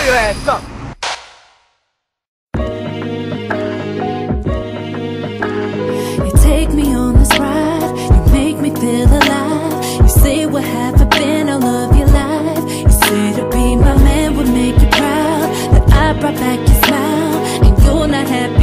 Blow your ass up. You take me on this ride, you make me feel alive. You say we're half a been all of your life. You say to be my man would make you proud. That I brought back your smile, and you're not happy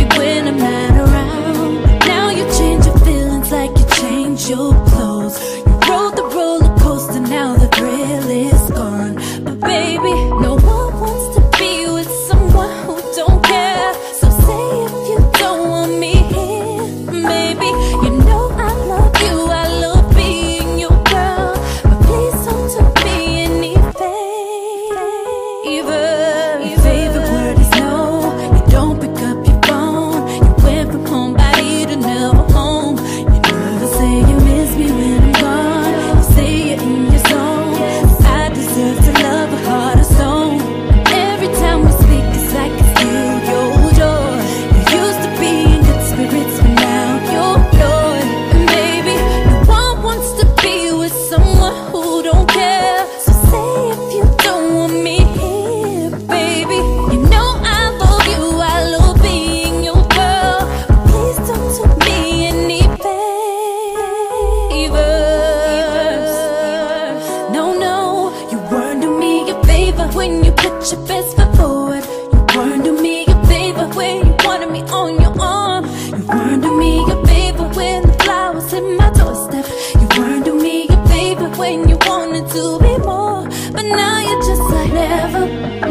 when you put your best foot forward. You weren't do me a favor when you wanted me on your arm. You weren't do me a favor when the flowers hit my doorstep. You weren't do me a favor when you wanted to be more. But now you're just like never,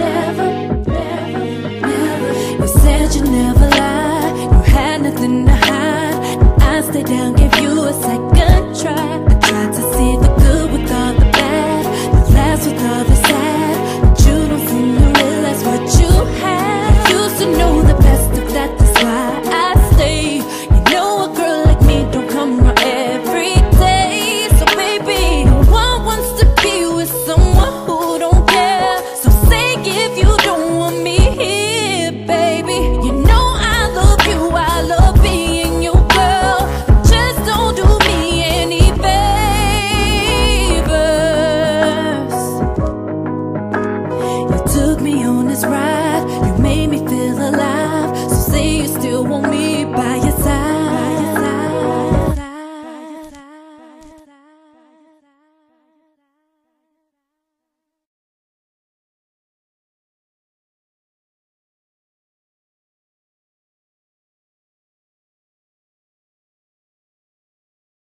never, never, never. You said you never lie. You had nothing to hide. I stayed down. you don't want me.